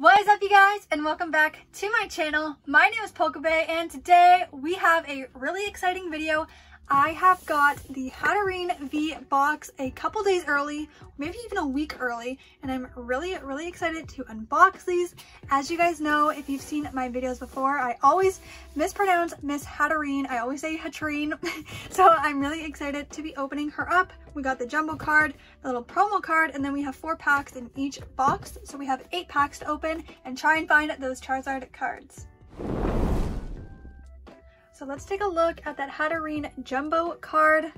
What is up you guys and welcome back to my channel. My name is PokeBae and today we have a really exciting video. I have got the Hatterene V box a couple days early, maybe even a week early, and I'm really, really excited to unbox these. As you guys know, if you've seen my videos before, I always mispronounce Miss Hatterene. I always say Hatterene. so I'm really excited to be opening her up. We got the jumbo card, the little promo card, and then we have four packs in each box. So we have eight packs to open and try and find those Charizard cards. So let's take a look at that Hatterene Jumbo card.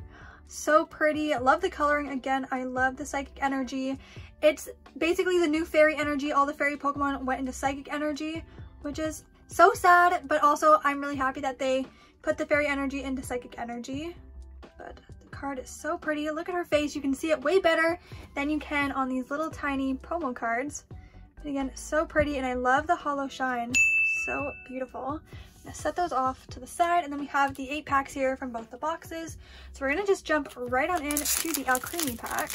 So pretty. Love the coloring. Again, I love the Psychic Energy. It's basically the new Fairy Energy. All the Fairy Pokemon went into Psychic Energy, which is so sad, but also I'm really happy that they put the Fairy Energy into Psychic Energy. But the card is so pretty. Look at her face. You can see it way better than you can on these little tiny promo cards. But again, so pretty, and I love the hollow shine. So beautiful set those off to the side and then we have the eight packs here from both the boxes. So we're gonna just jump right on in to the Alcremie pack.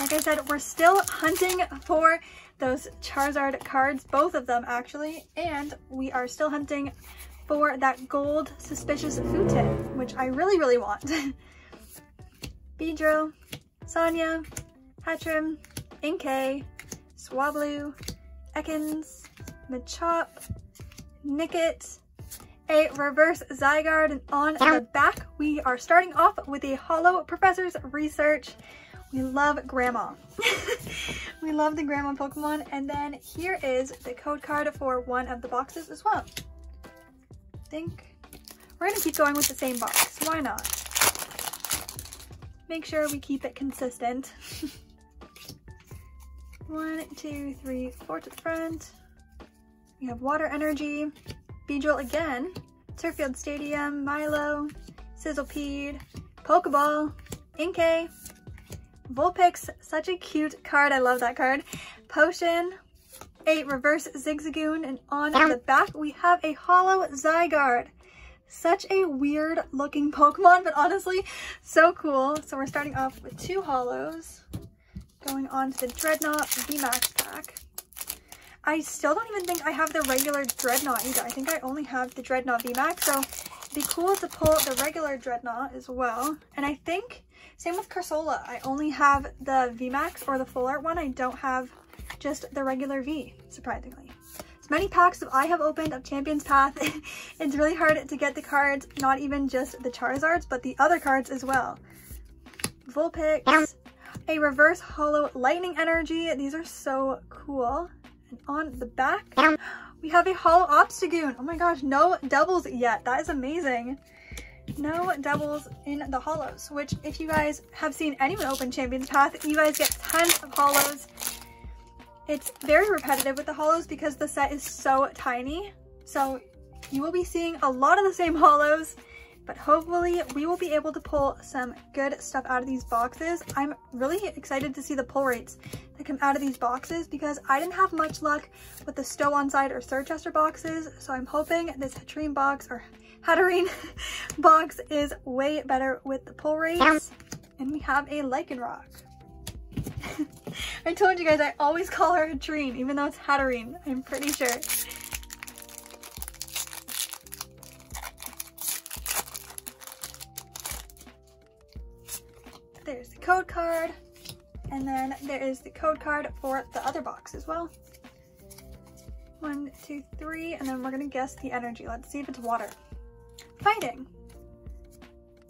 Like I said, we're still hunting for those Charizard cards, both of them actually, and we are still hunting for that gold suspicious food tin, which I really, really want. Beedrill, Sonia, Hatterene, Inkay, Swablu, Ekans, Machop, Nickit, a reverse Zygarde, and on the back we are starting off with a Hollow Professor's Research. We love Grandma. we love the Grandma Pokemon. And then here is the code card for one of the boxes as well. I think we're gonna keep going with the same box. Why not? Make sure we keep it consistent. One, two, three, four to the front. We have Water Energy, Beedrill again, Turffield Stadium, Milo, Sizzlipede, Pokeball, Inkay, Vulpix, such a cute card, I love that card, Potion, a reverse Zigzagoon, and on the back we have a hollow Zygarde. Such a weird looking Pokemon, but honestly, so cool. So we're starting off with two hollows, going on to the Drednaw VMAX pack. I still don't even think I have the regular Drednaw either. I think I only have the Drednaw VMAX, so it'd be cool to pull the regular Drednaw as well. And I think, same with Cursola, I only have the VMAX or the full art one. I don't have just the regular V, surprisingly. As many packs as I have opened of Champion's Path, it's really hard to get the cards, not even just the Charizards, but the other cards as well. Vulpix, a reverse hollow lightning energy. These are so cool. On the back, we have a hollow Obstagoon. Oh my gosh, no doubles yet. That is amazing. No doubles in the hollows, which if you guys have seen anyone open Champion's Path, you guys get tons of hollows. It's very repetitive with the hollows because the set is so tiny. So you will be seeing a lot of the same hollows but hopefully we will be able to pull some good stuff out of these boxes. I'm really excited to see the pull rates that come out of these boxes because I didn't have much luck with the Stow on Side or Circhester boxes. So I'm hoping this Hatterene box or Hatterene box is way better with the pull rates. And we have a Lycanroc. I told you guys I always call her Hatterene even though it's Hatterene, I'm pretty sure. There's the code card. And then there is the code card for the other box as well. One, two, three, and then we're gonna guess the energy. Let's see if it's water. Fighting.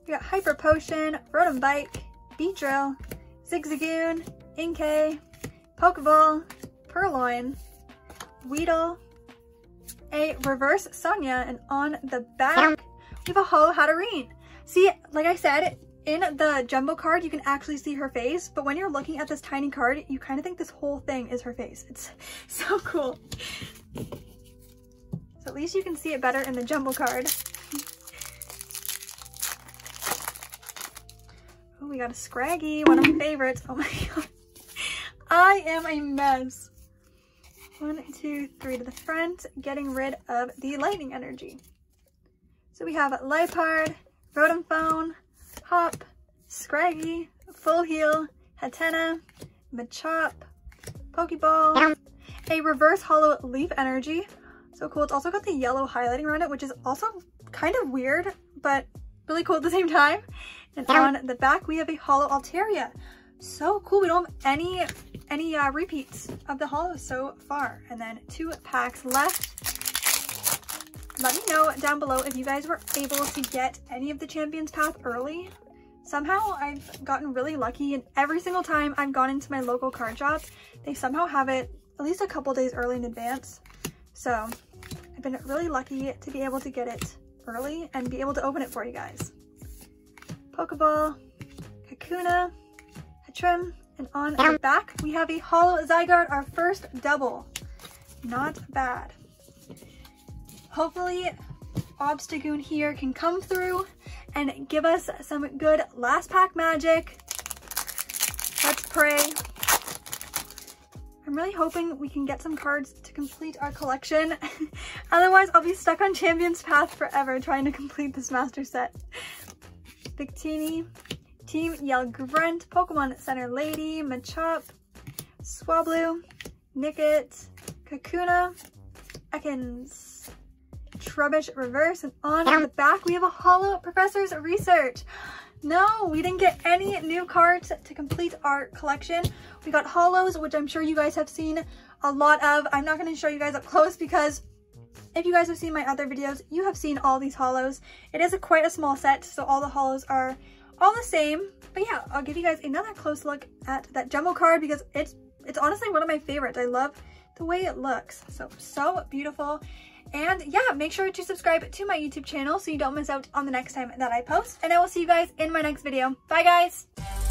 We got Hyper Potion, Rotom Bike, Beedrill, Zigzagoon, Inkay, Pokeball, Purrloin, Weedle, a reverse Sonia, and on the back, we have a Holo Hatterene. See, like I said, in the jumbo card, you can actually see her face, but when you're looking at this tiny card, you kind of think this whole thing is her face. It's so cool. So at least you can see it better in the jumbo card. Oh, we got a Scraggy, one of my favorites. Oh my god. I am a mess. One, two, three to the front, getting rid of the lightning energy. So we have Liepard, Rotom Hop, Scraggy, Full Heal, Hatenna, Machop, Pokeball, a reverse hollow leaf energy. So cool. It's also got the yellow highlighting around it, which is also kind of weird, but really cool at the same time. And on the back, we have a hollow Altaria. So cool. We don't have any any uh, repeats of the hollow so far. And then two packs left. Let me know down below if you guys were able to get any of the Champions Path early. Somehow I've gotten really lucky and every single time I've gone into my local card shop, they somehow have it at least a couple days early in advance. So I've been really lucky to be able to get it early and be able to open it for you guys. Pokeball, Kakuna, Hatterene, and on the back we have a Hollow Zygarde, our first double. Not bad. Hopefully Obstagoon here can come through and give us some good last pack magic. Let's pray. I'm really hoping we can get some cards to complete our collection. Otherwise, I'll be stuck on Champion's Path forever trying to complete this master set. Victini, Team Yell Grunt, Pokemon Center Lady, Machop, Swablu, Nickit, Kakuna, Ekans, Trubbish Reverse, and on the back we have a Hollow Professor's Research. No, we didn't get any new cards to complete our collection. We got hollows, which I'm sure you guys have seen a lot of. I'm not going to show you guys up close because if you guys have seen my other videos, you have seen all these hollows. It is a quite a small set, so all the hollows are all the same. But yeah, I'll give you guys another close look at that jumbo card because it's it's honestly one of my favorites. I love the way it looks. So, so beautiful. And yeah, make sure to subscribe to my YouTube channel so you don't miss out on the next time that I post. And I will see you guys in my next video. Bye guys!